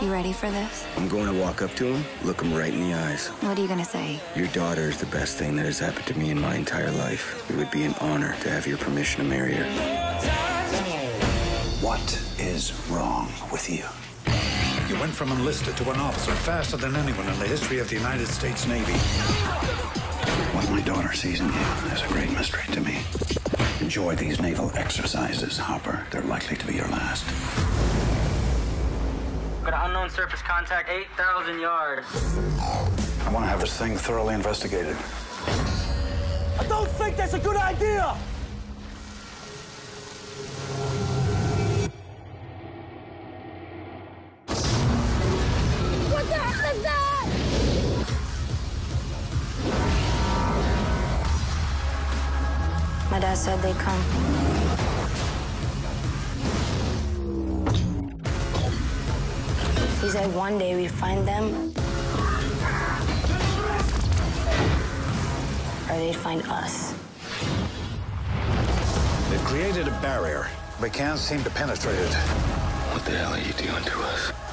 You ready for this? I'm going to walk up to him, look him right in the eyes. What are you gonna say? Your daughter is the best thing that has happened to me in my entire life. It would be an honor to have your permission to marry her. What is wrong with you? You went from enlisted to an officer faster than anyone in the history of the United States Navy. What my daughter sees in you is a great mystery to me. Enjoy these naval exercises, Hopper. They're likely to be your last. Got an unknown surface contact 8,000 yards. I want to have this thing thoroughly investigated. I don't think that's a good idea! What the hell is that? My dad said they'd come. He said one day we'd find them. Or they'd find us. They've created a barrier. We can't seem to penetrate it. What the hell are you doing to us?